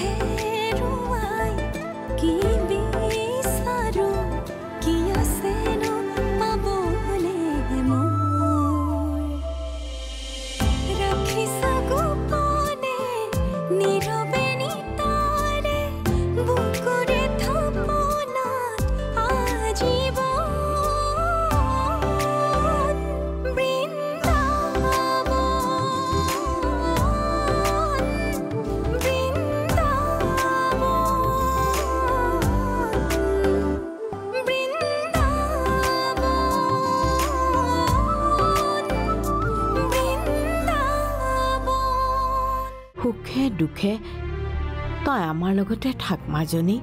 কি হেৰুৱাই কি বিচাৰো দুখে তই আমাৰ লগতে থাক মাজনী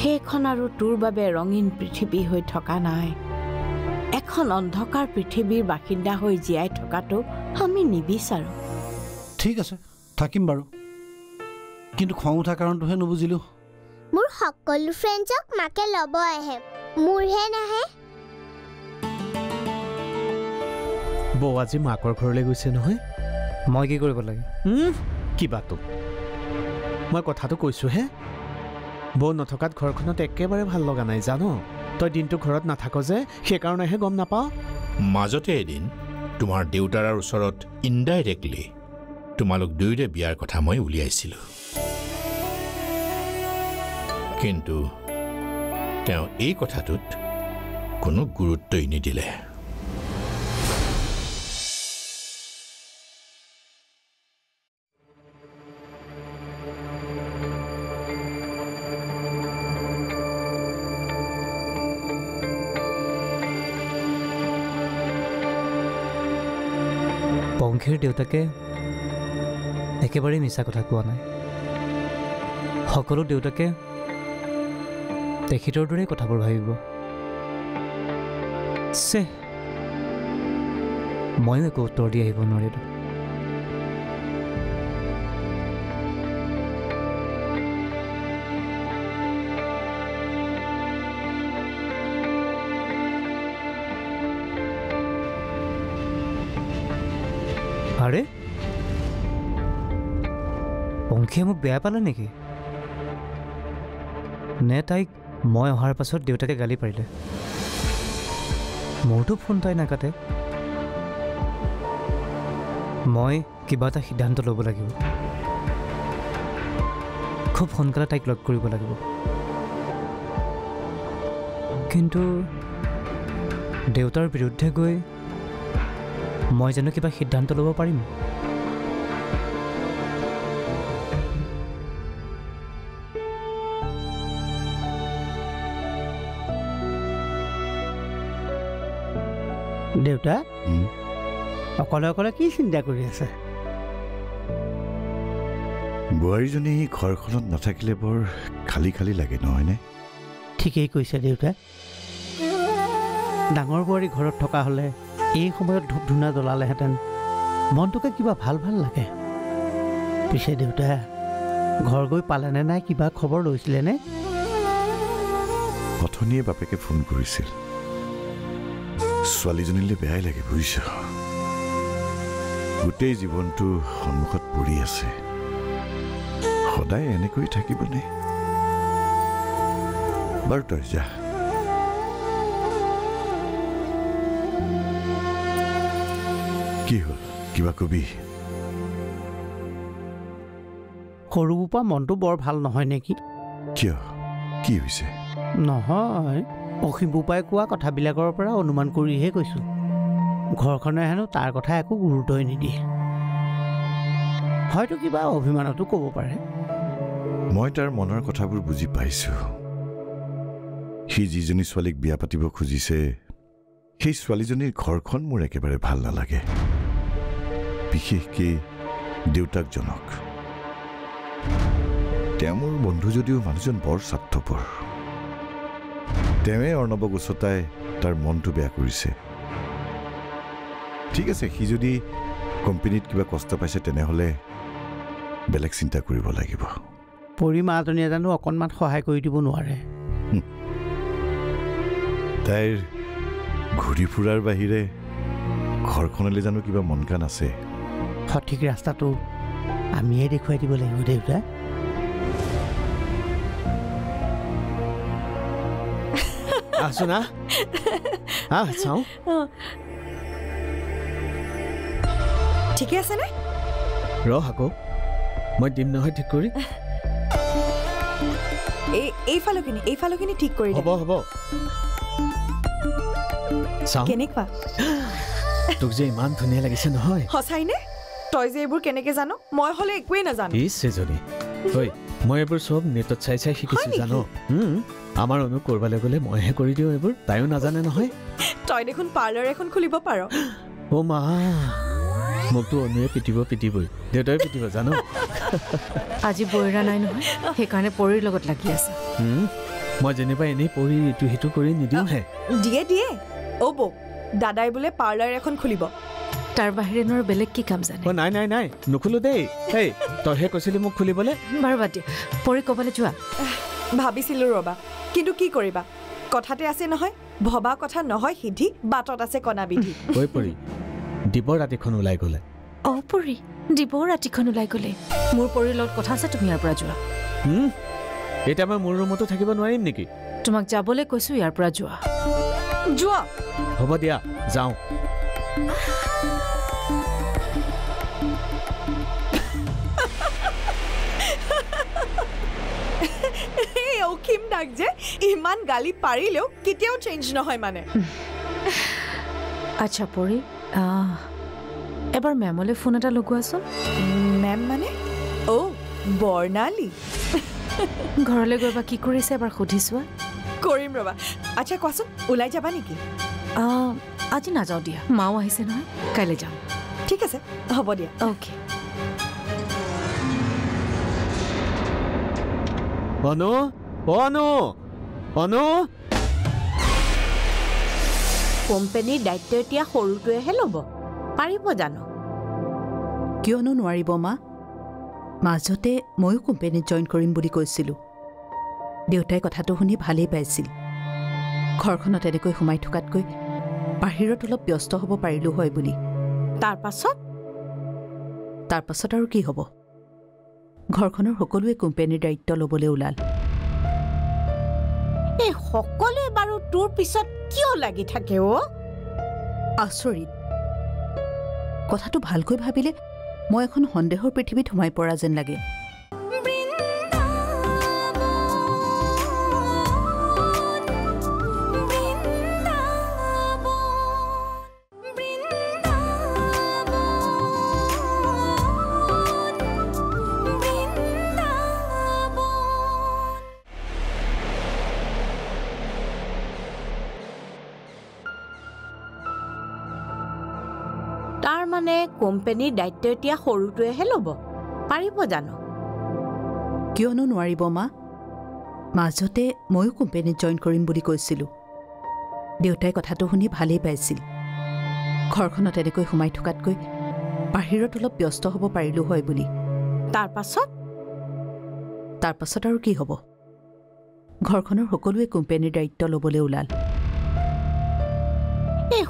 সেইখন আৰু তোৰ বাবে ৰঙীন পৃথিৱী হৈ থকা নাই। এখন অন্ধকাৰ পৃথিৱীৰ বাসিন্দা হৈ জীয়াই থকাটো আমি নিবিচাৰোঁ। ঠিক আছে থাকিম বাৰু। কিন্তু খং উঠা কাৰণটোহে নুবুজিলোঁ। মোৰ সকলো ফ্ৰেণ্ডছক মাকে ল'ব আহে মোৰহে নাহে। বৌ আজি মাকৰ ঘৰলৈ গৈছে নহয়। মই কি কৰিব লাগে? কিবাটো মই কথাটো কৈছোঁহে বৌ নথকাত ঘৰখনত একেবাৰে ভাল লগা নাই জানো? তই দিনটো ঘৰত নাথাক যে সেইকাৰণেহে গম নাপাওঁ। মাজতে এদিন তোমাৰ দেউতাৰ ওচৰত ইনডাইৰেক্টলি তোমালোক দুয়োৰে বিয়াৰ কথা মই উলিয়াইছিলোঁ। কিন্তু তেওঁ এই কথাটোত কোনো গুৰুত্বই নিদিলে। পংখীৰ দেউতাকে একেবাৰেই মিছা কথা কোৱা নাই। সকলো দেউতাকে তেখেতৰ দৰেই কথাবোৰ ভাবিব। চে ময়ো একো উত্তৰ দি আহিব নোৱাৰিলোঁ। বেয়া পালে নেকি? নে তাইক মই অহাৰ পাছত দেউতাকে গালি পাৰিলে? মোৰতো ফোন তাই নাকাটে। মই কিবা এটা সিদ্ধান্ত ল'ব লাগিব। খুব সোনকালে তাইক লগ কৰিব লাগিব। কিন্তু দেউতাৰ বিৰুদ্ধে গৈ মই জানো কিবা সিদ্ধান্ত ল'ব পাৰিম? দেউতা। অকলে অকলে কি চিন্তা কৰি আছে? বোৱাৰীজনী ঘৰখনত নাথাকিলে বৰ খালী খালী লাগে নহয়নে? ঠিকেই কৈছে দেউতা। ডাঙৰ বোৱাৰী ঘৰত থকা হ'লে এই সময়ত ধূপ ধূনা জ্বলালেহেঁতেন মনটোকে কিবা ভাল ভাল লাগে। পিছে দেউতা ঘৰ গৈ পালেনে নাই কিবা খবৰ লৈছিলেনে? অথনিয়ে বাপেকে ফোন কৰিছিল। ছোৱালীজনীলৈ বেয়াই লাগে বুজিছ? গোটেই জীৱনটো সন্মুখত পৰি আছে। সদায় এনেকৈ থাকিবনে? বাৰু তই যা। কি হ'ল? কিবা কবি? সৰুৰ পৰা মনটো বৰ ভাল নহয় নেকি কিয়? কি হৈছে? নহয়। অসীম বোপাই কোৱা কথাবিলাকৰ পৰা অনুমান কৰিহে কৈছোঁ। ঘৰখনে হেনো তাৰ কথা একো গুৰুত্বই নিদিয়ে। হয়তো কিবা অভিমানতো ক'ব পাৰে। মই তাৰ মনৰ কথাবোৰ বুজি পাইছোঁ। সি যিজনী ছোৱালীক বিয়া পাতিব খুজিছে সেই ছোৱালীজনীৰ ঘৰখন মোৰ একেবাৰে ভাল নালাগে। বিশেষকৈ দেউতাকজনক। তেওঁ মোৰ বন্ধু যদিও মানুহজন বৰ স্বাৰ্থপৰ। তেওঁৱে অৰ্ণৱক উচতাই তাৰ মনটো বেয়া কৰিছে। ঠিক আছে সি যদি কোম্পেনীত কিবা কষ্ট পাইছে তেনেহ'লে বেলেগ চিন্তা কৰিব লাগিব। পৰি মাজনীয়ে জানো অকণমান সহায় কৰি দিব নোৱাৰে। তাইৰ ঘূৰি ফুৰাৰ বাহিৰে ঘৰখনলৈ জানো কিবা মন কাণ আছে? সঠিক ৰাস্তাটো আমিয়ে দেখুৱাই দিব লাগিব দেউতা। না তোক যে ইমান নহয় সঁচাইনে তই যে এইবোৰ কেনেকে জান মই হ'লে একোৱেই নাজানো মই এইবোৰ চব নেটত চাই চাই উম, আমাৰ অনু কৰবালৈ গ'লে মইহে কৰি দিওঁ এইবোৰ তাইও নাজানে নহয়। তই দেখোন পাৰ্লাৰ এখন খুলিব পাৰ। অ' মা মোকতো অনুৱে পিটিব পিটিবই। দেউতাই পিটিব জানো? আজি বৈৰা নাই নহয় সেইকাৰণে পৰীৰ লগত লাগি আছে। মই যেনিবা এনেই পঢ়ি ইটো সিটো কৰি নিদিওঁহে। দিয়ে দিয়ে। অ' বৌ দাদাই বোলে পাৰ্লাৰ এখন খুলিব। তাৰ বাহিৰেনো আৰু বেলেগ কি কাম জানে? নাই নাই নাই নুখোলো দেই। তইহে কৈছিলি মোক খুলিবলৈ? বাৰু বাদ দিয়া পৰী ক'বলৈ যোৱা। ভাবিছিলো ৰবা। কিন্তু কি কৰিবা? কথাতে আছে নহয় ভবা কথা নহয় সিদ্ধি বাটত আছে কণা বিধি পৰি। দিব ৰাতিখন ওলাই গ'লে। অ পৰী। দিবও ৰাতিখন ওলাই গ'লে। মোৰ পৰীৰ লগত কথা আছে তুমি ইয়াৰ পৰা যোৱা। এতিয়া মই মোৰ ৰুমতো থাকিব নোৱাৰিম নেকি? তোমাক যাবলৈ কৈছো ইয়াৰ পৰা যোৱা। যোৱা। হ'ব দিয়া যাওঁ। দাগ যে ইমান গালি পাৰিলেও কেতিয়াও চেঞ্জ নহয় মানে। আচ্ছা পৰী এবাৰ মেমলৈ ফোন এটা লগোৱাচোন। মেম মানে? অ' বৰ্ণালী। ঘৰলৈ গৈ বা কি কৰিছে এবাৰ সুধি চোৱা। কৰিম ৰবা। আচ্ছা কোৱাচোন ওলাই যাবা নেকি? আজি নাযাওঁ দিয়া মাও আহিছে নহয় কাইলৈ যাম। ঠিক আছে হ'ব দিয়া। অ'কে। অনু অ অনু অনু কোম্পানীৰ দায়িত্ব এতিয়া সৰুটোৱেহে ল'ব। পাৰিব জানো? কিয়নো নোৱাৰিব মা? মাজতে ময়ো কোম্পানীত জইন কৰিম বুলি কৈছিলোঁ। দেউতাই কথাটো শুনি ভালেই পাইছিল। ঘৰখনত এনেকৈ সোমাই থকাতকৈ বাহিৰত অলপ ব্যস্ত হ'ব পাৰিলোঁ হয় বুলি। তাৰ পাছত? তাৰ পাছত আৰু কি হ'ব? ঘৰখনৰ সকলোৱে কোম্পানীৰ দায়িত্ব ল'বলৈ ওলাল। এই সকলোৱে বাৰু তোৰ পিছত কিয় লাগি থাকে অ' আচৰিত। কথাটো ভালকৈ ভাবিলে মই এখন সন্দেহৰ পৃথিৱীত সোমাই পৰা যেন লাগে। কোম্পানীৰ দায়িত্ব এতিয়া সৰুটোৱেহে ল'ব। পাৰিব জানো? কিয়নো নোৱাৰিব মা? মাজতে ময়ো কোম্পানীত জইন কৰিম বুলি কৈছিলোঁ। দেউতাই কথাটো শুনি ভালেই পাইছিল। ঘৰখনত এনেকৈ সোমাই থকাতকৈ বাহিৰত অলপ ব্যস্ত হ'ব পাৰিলোঁ হয় বুলি। তাৰ পাছত? তাৰ পাছত আৰু কি হ'ব? ঘৰখনৰ সকলোৱে কোম্পানীৰ দায়িত্ব ল'বলৈ ওলাল। এই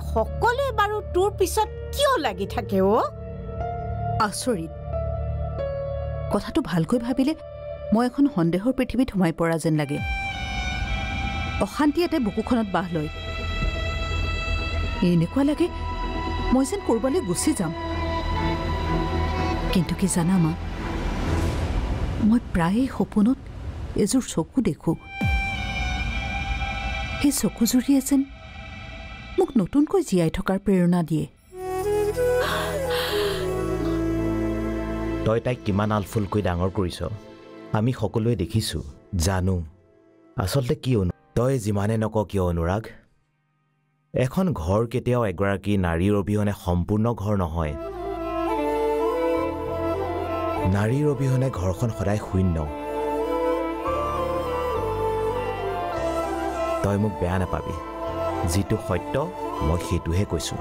বাৰু তোৰ পিছত কিয় লাগি থাকে অ' আচৰিত। কথাটো ভালকৈ ভাবিলে মই এখন সন্দেহৰ পৃথিৱীত সোমাই পৰা যেন লাগে। অশান্তি এটাই বুকুখনত বাহ লয়। এনেকুৱা লাগে মই যেন ক'ৰবালৈ গুচি যাম। কিন্তু কি জানা মা? মই প্ৰায়ে সপোনত এযোৰ চকু দেখোঁ। সেই চকুজুৰিয়ে যেন মোক নতুনকৈ জীয়াই থকাৰ প্ৰেৰণা দিয়ে। তই তাইক কিমান আলফুলকৈ ডাঙৰ কৰিছ আমি সকলোৱে দেখিছোঁ জানো। আচলতে কি অনু তই যিমানে নক কিয় অনুৰাগ? এখন ঘৰ কেতিয়াও এগৰাকী নাৰীৰ অবিহনে সম্পূৰ্ণ ঘৰ নহয়। নাৰীৰ অবিহনে ঘৰখন সদায় শূন্য। তই মোক বেয়া নাপাবি। যিটো সত্য মই সেইটোহে কৈছোঁ।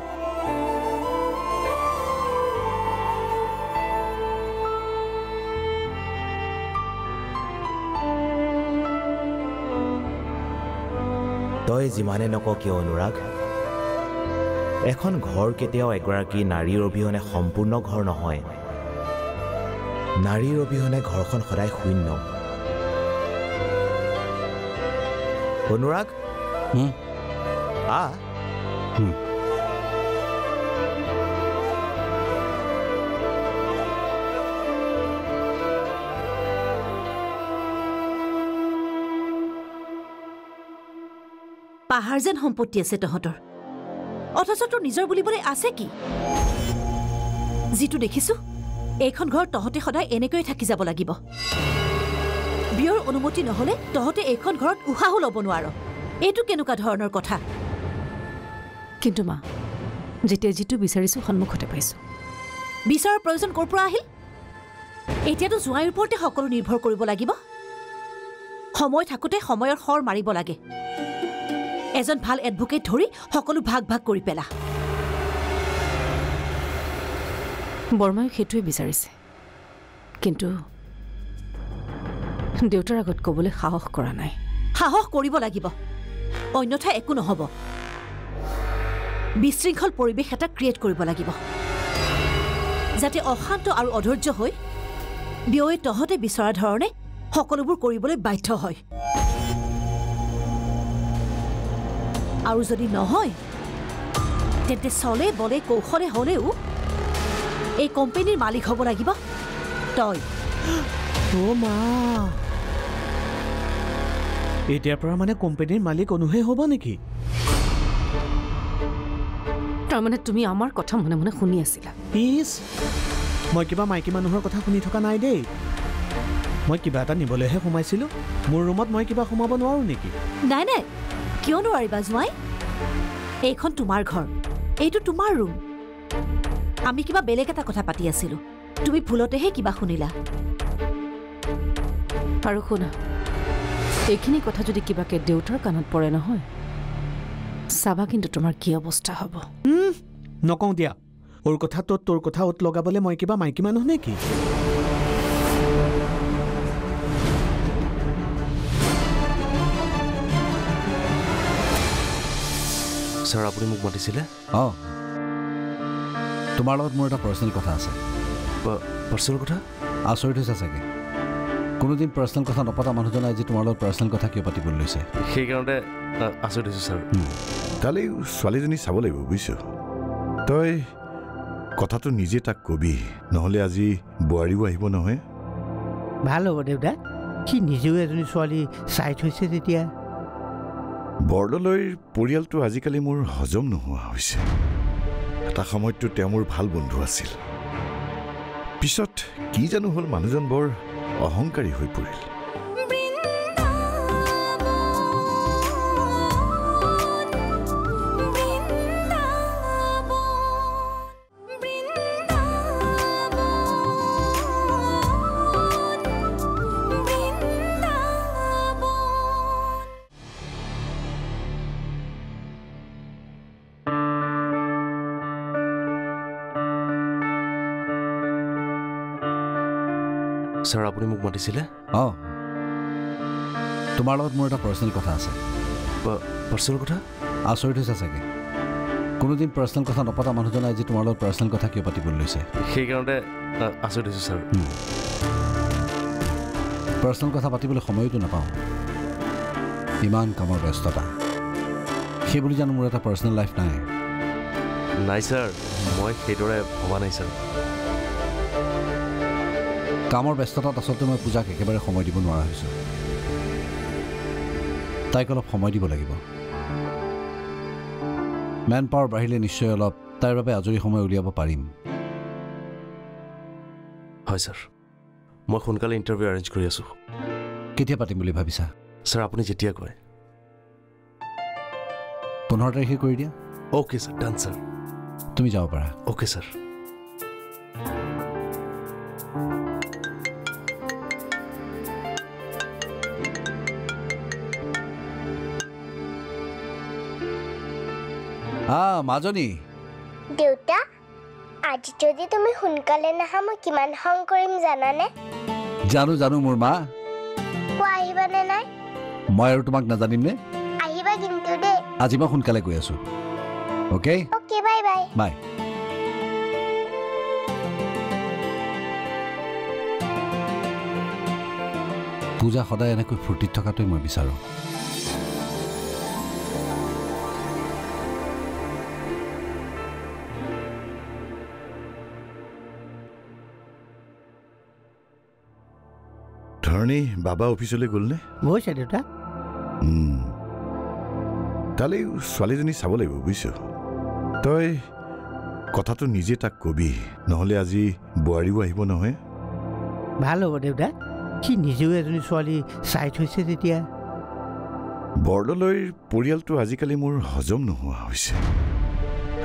তই যিমানে নক কিয় অনুৰাগ? এখন ঘৰ কেতিয়াও এগৰাকী নাৰীৰ অবিহনে সম্পূৰ্ণ ঘৰ নহয়। নাৰীৰ অবিহনে ঘৰখন সদায় শূন্য। অনুৰাগ? আহ পাহাৰ যেন সম্পত্তি আছে তহঁতৰ। অথচ তোৰ নিজৰ বুলিবলৈ আছে কি? যিটো দেখিছো এইখন ঘৰ তহঁতে সদায় এনেকৈয়ে থাকি যাব লাগিব। বিয়ৰ অনুমতি নহলে তহঁতে এইখন ঘৰত উশাহো ল'ব নোৱাৰ। এইটো কেনেকুৱা ধৰণৰ কথা? কিন্তু মা যেতিয়া যিটো বিচাৰিছোঁ সন্মুখতে পাইছোঁ। বিচৰাৰ প্ৰয়োজন ক'ৰ পৰা আহিল? এতিয়াতো জোঁৱাইৰ ওপৰতে সকলো নিৰ্ভৰ কৰিব লাগিব। সময় থাকোঁতে সময়ৰ শৰ মাৰিব লাগে। এজন ভাল এডভকেট ধৰি সকলো ভাগ ভাগ কৰি পেলা। বৰমায়ো সেইটোৱে বিচাৰিছে। কিন্তু দেউতাৰ আগত ক'বলৈ সাহস কৰা নাই। সাহস কৰিব লাগিব। অন্যথা একো নহ'ব। বিশৃংখল পৰিৱেশ এটা ক্ৰিয়েট কৰিব লাগিব। যাতে অশান্ত আৰু অধৈৰ্য হৈ বিয়য়ে তহঁতে বিচৰা ধৰণে সকলোবোৰ কৰিবলৈ বাধ্য হয়। আৰু যদি নহয় তেন্তে চলে বলে কৌশলে হ'লেও এই কোম্পানীৰ মালিক হ'ব লাগিব তই। এতিয়াৰ পৰা মানে কোম্পানীৰ মালিক অনুহে হ'ব নেকি? তাৰমানে তুমি আমাৰ কথা মনে মনে শুনি আছিলা। ইছ মই কিবা মাইকী মানুহৰ কথা শুনি থকা নাই দেই। মই কিবা এটা নিবলৈহে সোমাইছিলোঁ। মোৰ ৰুমত মই কিবা সোমাব নোৱাৰোঁ নেকি? নাই নাই। কিয় নোৱাৰিবা জোঁৱাই? এইখন তোমাৰ ঘৰ। এইটো তোমাৰ ৰুম। আমি কিবা বেলেগ এটা কথা পাতি আছিলোঁ। তুমি ভুলতেহে কিবা শুনিলা। আৰু শুনা এইখিনি কথা যদি কিবাকে দেউতাৰ কাণত পৰে নহয় চাবা কিন্তু তোমাৰ কি অৱস্থা হ'ব। নকওঁ দিয়া। ওৰ কথা তত তোৰ কথা অত লগাবলৈ মই কিবা মাইকী মানুহ নেকি ছাৰ আপুনি মোক মাতিছিলে? অঁ। তোমাৰ লগত মোৰ এটা পাৰ্চনেল কথা আছে। পাৰ্চনেল কথা? আচৰিত হৈছে চাগে। কোনোদিন পাৰ্চনেল কথা নপতা মানুহজনে আজি তোমাৰ লগত পাৰ্চনেল কথা কিয় পাতিবলৈ লৈছে? সেইকাৰণে আচৰিত হৈছোঁ ছাৰ। কালি ছোৱালীজনী চাব লাগিব বুজিছ? তই কথাটো নিজে তাক কবি নহ'লে আজি বোৱাৰীও আহিব নহয়। ভাল হ'ব দেউতা সি নিজেও এজনী ছোৱালী চাই থৈছে তেতিয়া বৰদলৈৰ পৰিয়ালটো আজিকালি মোৰ হজম নোহোৱা হৈছে। এটা সময়ততো তেওঁ মোৰ ভাল বন্ধু আছিল। পিছত কি জানো হ'ল মানুহজন বৰ অহংকাৰী হৈ পৰিল। মাতিছিলে? অঁ। তোমাৰ লগত মোৰ এটা পাৰ্চনেল কথা আছে। পাৰ্চনেল কথা? আচৰিত হৈছে চাগে। কোনোদিন পাৰ্চনেল কথা নপতা মানুহজনে আজি তোমাৰ লগত পাৰ্চনেল কথা কিয় পাতিবলৈ লৈছে? সেইকাৰণে আচৰিত হৈছোঁ ছাৰ। পাৰ্চনেল কথা পাতিবলৈ সময়তো নাপাওঁ। ইমান কামৰ ব্যস্ততা। সেই বুলি জানো মোৰ এটা পাৰ্চনেল লাইফ নাই। নাই ছাৰ মই সেইদৰে ভবা নাই ছাৰ। কামৰ ব্যস্ততাত আচলতে মই পূজাক একেবাৰে সময় দিব নোৱাৰা হৈছোঁ। তাইক অলপ সময় দিব লাগিব। মেন পাৱাৰ বাঢ়িলে নিশ্চয় অলপ তাইৰ বাবে আজৰি সময় উলিয়াব পাৰিম। হয় ছাৰ। মই সোনকালে ইণ্টাৰভিউ এৰেঞ্জ কৰি আছোঁ। কেতিয়া পাতিম বুলি ভাবিছা? ছাৰ আপুনি যেতিয়া কয়। পোন্ধৰ তাৰিখে কৰি দিয়া? Okay sir. Done sir. তুমি যাব পাৰা। Okay sir. আহ মাজনী। দেউতা আজি যদি তুমি সোনকালে নাহা মই কিমান খং কৰিম জানানে? জানো জানো মোৰ মা। কোৱা আহিবানে নাই? মই আৰু তোমাক নাজানিম নে? আহিবা কিন্তু দেই। আজি মই সোনকালে গৈ আছোঁ। Okay? Okay bye bye. Bye. Puja সদায় এনেকৈ ফূৰ্তিত থকাটোৱে মই বিচাৰোঁ। ধৰণী বাবা অফিচলৈ গ'লনে? গৈছে দেউতা। তালৈ ছোৱালীজনী চাব লাগিব বুজিছ? তই কথাটো নিজে তাক কবি নহ'লে আজি বোৱাৰীও আহিব নহয়। ভাল হ'ব দেউতা সি নিজেও এজনী ছোৱালী চাই থৈছে তেতিয়া বৰদলৈৰ পৰিয়ালটো আজিকালি মোৰ হজম নোহোৱা হৈছে।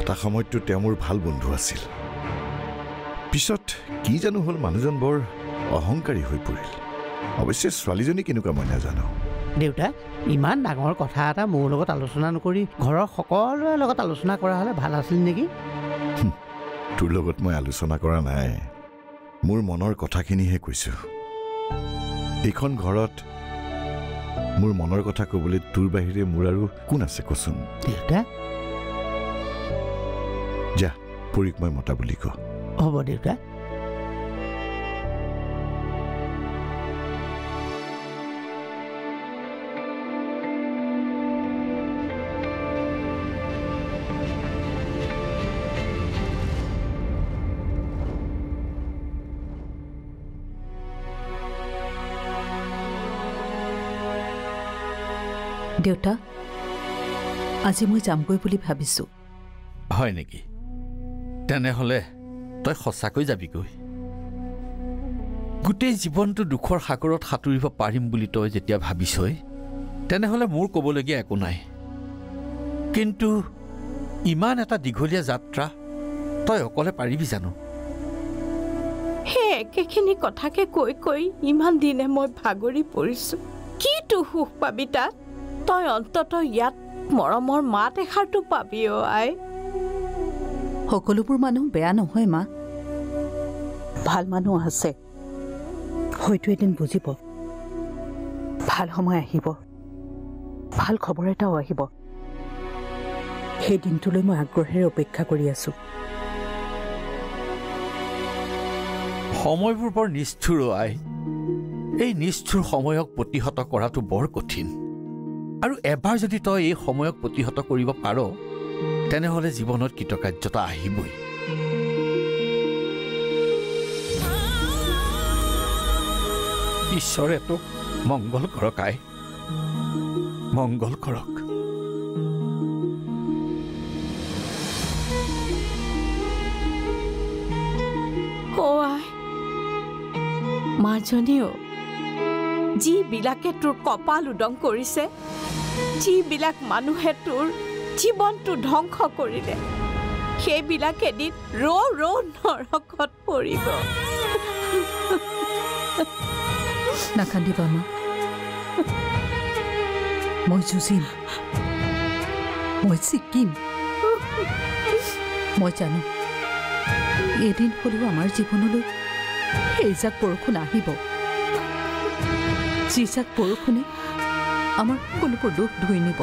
এটা সময়ততো তেওঁ মোৰ ভাল বন্ধু আছিল। পিছত কি জানো হ'ল মানুহজন বৰ অহংকাৰী হৈ পৰিল। অৱশ্যে ছোৱালীজনী কেনেকুৱা মই নাজানো দেউতা ইমান ডাঙৰ কথা এটা মোৰ লগত আলোচনা নকৰি ঘৰৰ সকলোৰে লগত আলোচনা কৰা হ'লে ভাল আছিল নেকি? তোৰ লগত মই আলোচনা কৰা নাই। মোৰ মনৰ কথাখিনিহে কৈছোঁ। এইখন ঘৰত মোৰ মনৰ কথা ক'বলৈ তোৰ বাহিৰে মোৰ আৰু কোন আছে কচোন? দেউতা? যা পৰীক মই মতা বুলি ক। হ'ব দেউতা। দেউতা আজি মই যামগৈ বুলি ভাবিছোঁ। হয় নেকি? তেনেহ'লে তই সঁচাকৈ যাবিগৈ। গোটেই জীৱনটো দুখৰ সাগৰত সাঁতুৰিব পাৰিম বুলি তই যেতিয়া ভাবিছই তেনেহ'লে মোৰ ক'বলগীয়া একো নাই। কিন্তু ইমান এটা দীঘলীয়া যাত্ৰা তই অকলে পাৰিবি জানো? সেই একেখিনি কথাকে কৈ কৈ ইমান দিনে মই ভাগৰি পৰিছোঁ। কিটো সুখ পাবি তাত? তই অন্তত ইয়াত মৰমৰ মাত এষাৰটো পাবি অ আই। সকলোবোৰ মানুহ বেয়া নহয় মা। ভাল মানুহ আছে। হয়তো এদিন বুজিব। ভাল সময় আহিব। ভাল খবৰ এটাও আহিব। সেই দিনটোলৈ মই আগ্ৰহেৰে অপেক্ষা কৰি আছোঁ। সময়বোৰ বৰ নিষ্ঠুৰ আই। এই নিষ্ঠুৰ সময়ক প্ৰতিহত কৰাটো বৰ কঠিন। আৰু এবাৰ যদি তই এই সময়ক প্ৰতিহত কৰিব পাৰ তেনেহ'লে জীৱনত কৃতকাৰ্যতা আহিবই। ঈশ্বৰে তোক মংগল কৰক আই। মংগল কৰক। মাজনীও যিবিলাকে তোৰ কপাল উদং কৰিছে যিবিলাক মানুহে তোৰ জীৱনটো ধ্বংস কৰিলে সেইবিলাক এদিন ৰ ৰ নৰকত পৰিব। নাকান্দিবা মা। মই যুঁজিম। মই জিকিম মই জানো এদিন হ'লেও আমাৰ জীৱনলৈ সেইজাক বৰষুণ আহিব। যিজাক বৰষুণে আমাৰ সকলোবোৰ দুখ ধুই নিব।